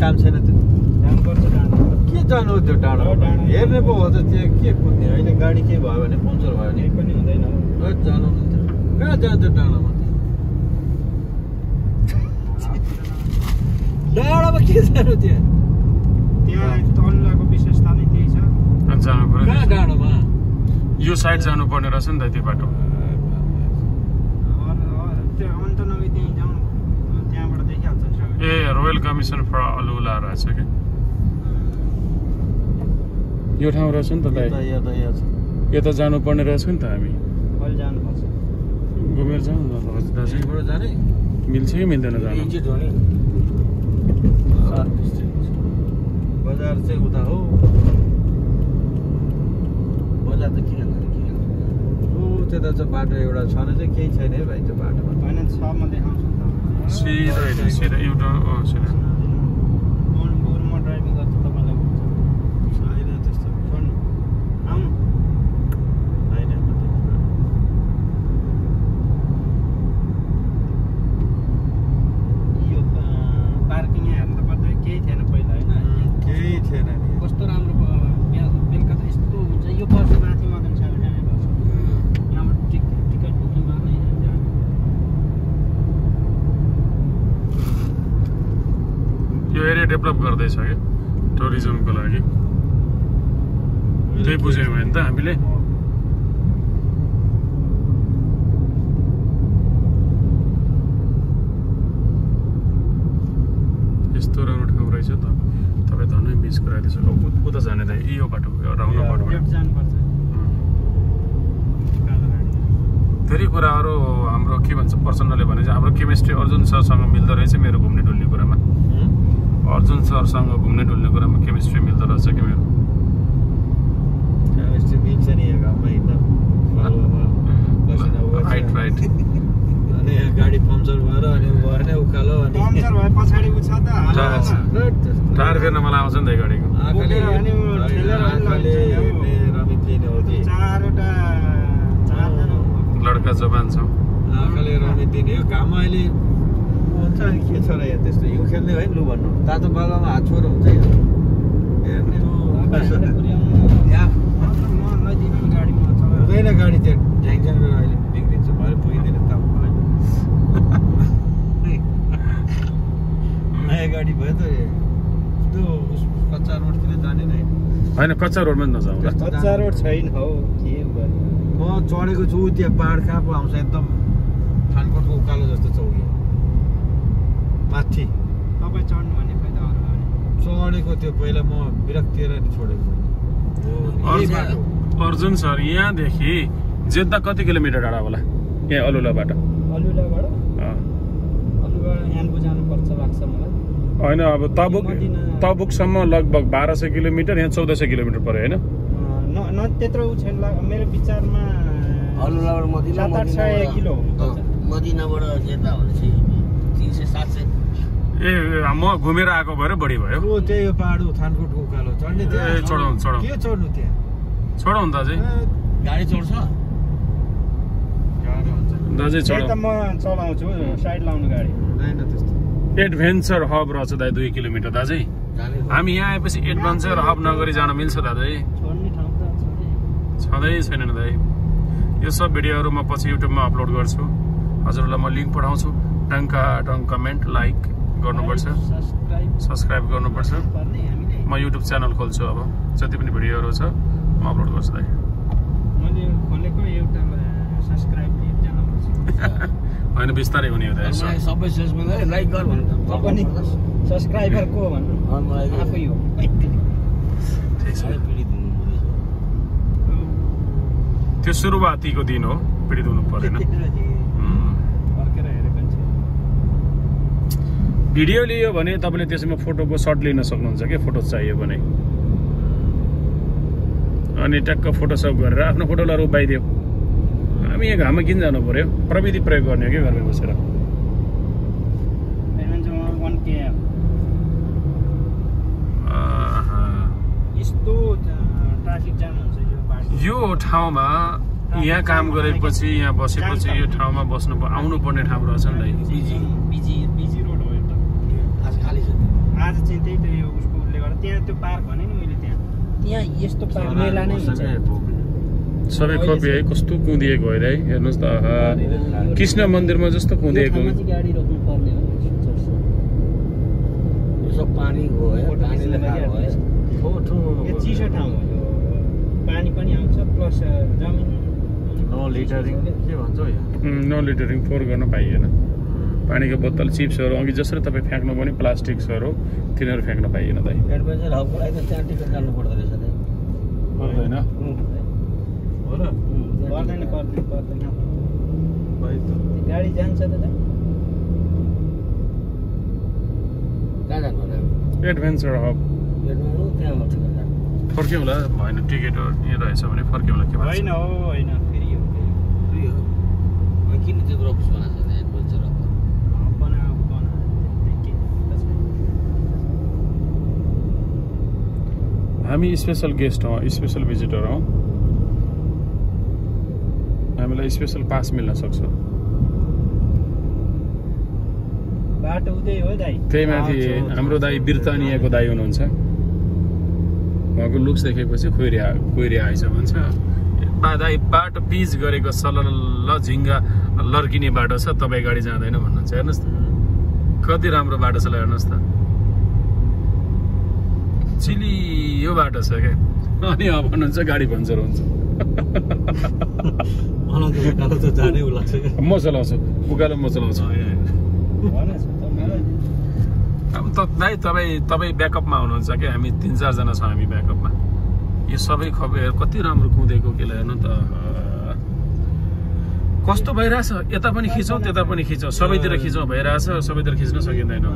काम छैन त्यो के जानु हो त्यो डाँडो। हेर्ने पो हो त त्यो के कुद्ने अहिले गाडी के भयो भने पङ्चर भयो केही नि पनि हुँदैन है, जानु कहाँ जान्छ डाँडामा डाँडामा के जानु त्यहाँ त्यहाँ तल्लाको विशेषता नै त्यही छ जानु कहाँ पऱ्यो डाँडोमा यो साइड जानु पर्ने रहेछ नि त त्यो बाटो अर- अर- त्यो अन्त नभए त्यहीँ जाउँ त्यहाँबाट देखिहाल्छ नि सबै a royal commission for AlUla रहेछ कि? यो ठाउँ रहेछ नि त यता दाइ यता जानुपर्ने रहेछ नि त हामी। घुमेर जाउँ न मिल्छ कि मिल्दैन जानु? बजार चाहिँ उता हो। बजार त? ऊ त्यता चाहिँ बाटो एउटा छ भने चाहिँ केही छैन है भाइ त्यो बाटोमा। होइन छ म देखाउँछु। त सिधा होइन सिधा एउटा अँ सिधा म- बरु म ड्राइभिङ गर्छु तपाईँलाई हुन्छ छैन त्यस्तो छोड्नु आउनु होइन यो पार्किङ हेर्नु त पर्दैन केही थिएन पहिला होइन केही थिएन नि कस्तो राम्रो ब- बे- बेलुका त यस्तो हुन्छ यो वर्ष माथि मदन साहब जाने गर्छ यहाँबाट टिक टिकट बुकिङ गर्ने जाने। यो एरिया डेभलप गर्दैछ कि? टुरिज्मको लागि। त्यही बुझ्यौँ भने त हामीले यस्तो राम्रो ठाउँ रहेछ त। तपाईँ धनै मिस गराइदिएछ। उता जाने त यो बाटो राउन्ड बाटो। धेरै कुराहरू हाम्रो के भन्छ पर्सनली भने चाहिँ हाम्रो केमिस्ट्री अर्जुन सरसँग मिल्दो रहेछ मेरो घुम्ने डुल्ने कुरामा। अर्जुन सरसँग घुम्ने डुल्ने कुरामा केमिस्ट्री मिल्दो रहेछ कि मेरो गाडी पङ्चर भएर अनि भएन उकालो अनि पङ्चर भए पछाडि उ छ त टायर फेर्न मलाई आउँछ नि त गाडीको। लड्का जवान छ। आँखाले रमित दिने हो घाममा अहिले हुन्छ नि के छ र यहाँ त्यस्तो हिउँ खेल्ने होइन लु भन्नु तातो बाबामा हात छोरो हुन्छ। हुँदैन गाडी त्यो झ्याङ झ्याङ गरेर अहिले बिग्रिन्छ भरे पुगिँदैन तापलाई नयाँ गाडी भयो त त्यो उस कच्चा रोडतिर जाने नै होइन कच्चा रोडमा नि नजाउँ कच्चा रोड छैन हौ के गर्ने म चढेको छु त्यहाँ पाहाड कहाँ पो आउँछ एकदम थानकोटको उकालो जस्तो चौकी माथि। तपाईँ चढ्नु भने फाइदा अरू भने? चढेको त्यो पहिला म विरक्तिएर नि छोडेको अर्जुन सर यहाँदेखि जेद्दा कति किलोमिटर टाढा होला? यहाँ अलुलाबाट। अलुलाबाट? अँ। अलुबाट यानको जानुपर्छ लाग्छ मलाई। होइन अब तबुक तबुकसम्म लगभग बाह्र सय किलोमिटर यहाँ चौध सय किलोमिटर पऱ्यो होइन? अँ, न न त्यत्रो उ छैन ला- मेरो विचारमा अलुलाबाट मदिना सात आठ सय मदिनाबाट- किलो अँ, मदिनाबाट जेता भनेपछि तिन सय सात सय ए म घुमेर आएको भएर बढी भयो। हो त्यही हो पाहाड थानकोटको उकालो चढ्ने ए, चढाउँ, चढाउँ। के चढ्नु त्यहाँ? छोडौँ दाजु। गाडी चढ्छ। दाजु त्यही त छोडौँ म चलाउँछु साइड लाउनु गाडी। हुँदैन त्यस्तो। एडभेन्चर हब रहेछ दाइ दुई किलोमिटर दाजु। हामी यहाँ आएपछि एडभेन्चर हब नगरी जान मिल्छ दाजु। छँदै छैन दाइ यो सब भिडियोहरू म पछि युट्युबमा अपलोड गर्छु। हजुरलाई म लिङ्क पठाउँछु। टङ्का टङ कमेन्ट लाइक। गर्नुपर्छ। सब्सक्राइब सब्सक्राइब गर्नुपर्छ। म युट्युब च्यानल खोल्छु अब। जति पनि भिडियोहरू छ म अपलोड गर्छु दाइ। मैले खोलेको एउटा सब्सक्राइब एकजना होइन बिस्तारै हुने हो सबै लाइक गर सब्सक्राइबर को भन्नु? आफै हो। ठिक छ। त्यो सुरुवातीको दिन हो पीडित हुनु परेन उम्. फर्केर हेरेको पनि छैन भिडियो लियो भने तपाईँले त्यसमा फोटोको सर्ट लिन सक्नुहुन्छ क्या फोटो चाहियो भने। अनि ट्याक्क फोटोसप गरेर आफ्नो फोटोलाई उभाइदियो हामी यहाँ घाममा किन जानु पर्यो? प्रविधि प्रयोग गर्ने हो कि घरमै बसेर? के यो ठाउँमा यहाँ काम गरेपछि यहाँ बसेपछि यो ठाउँमा बस्नु प- आउनु पर्ने ठाउँ रहेछ नि त बिजी बिजी बिजी रोड हो एउटा आज चाहिँ त्यही त यो उसको उसले गर्दा त्यहाँ त्यो पार्क भने नि मैले त्यहाँ। त्यहाँ यस्तो पार्क मेला नै हुन्छ। सबै कपी है कस्तो कुदिएको होइन है हेर्नुहोस् त। कृष्ण मन्दिरमा जस्तो कुदिएको। गाडी रोक्नु पर्ने हो यो सब पानी हो चिसो ठाउँ हो पानी पनि आउँछ प्लस जमिन। नो लिटरिङ के भन्छ नो लिटरिङ फोहोर गर्न पाइएन। पानीको बोतल चिप्सहरू अघि जसरी तपाईँ फ्याँक्नु पनि प्लास्टिक्सहरू तिनीहरू फ्याँक्न पाइएन दाइ। त गाडी जान्छ एडभेन्चर हब फर्क्यौँ होला? भएन टिकटहरू यहीँ रहेछ भने फर्क्यौँ होला के भन्छ? होइन हो होइन फेरि यो फ्री हो। अनि किन त्यत्रो अफिस बनाएको छ त्यहाँ एडभेन्चर हब बना बना के त छैन। हामी स्पेसल गेस्ट हौ स्पेसल भिजिटर हौ। हामीलाई स्पेसल पास मिल्न सक्छ। बाटो उतै हो दाइ त्यही माथि हाम्रो दाई। बिर्तानियाको दाई हुनुहुन्छ। उहाँको लुक्स देखेपछि खोइरिया खोइरिया आएछ भन्छ। दाई बाटो पिच गरेको सलल झिङ्गा लर्किने बाटो छ तपाईँ गाडी जाँदैन भन्नुहुन्छ। हेर्नुहोस् त। कति राम्रो बाटो छ ल हेर्नुहोस् त। चिलियो बाटो छ क्या अनि अब भन्नुहुन्छ गाडी पङ्चर हुन्छ। म चलाउँछु उकालो म चलाउँछु। अब त दाइ तपाईँ तपाईँ ब्याकअपमा हुनुहुन्छ क्या हामी तिन चारजना छौँ हामी ब्याकअपमा। यो सबै खबर कति राम्रो कुदेको केलाई हेर्नु त। कस्तो भइरहेछ? यता पनि खिचौँ त्यता पनि खिचौँ। सबैतिर खिचौँ भइरहेछ। सबैतिर खिच्न सकिँदैन।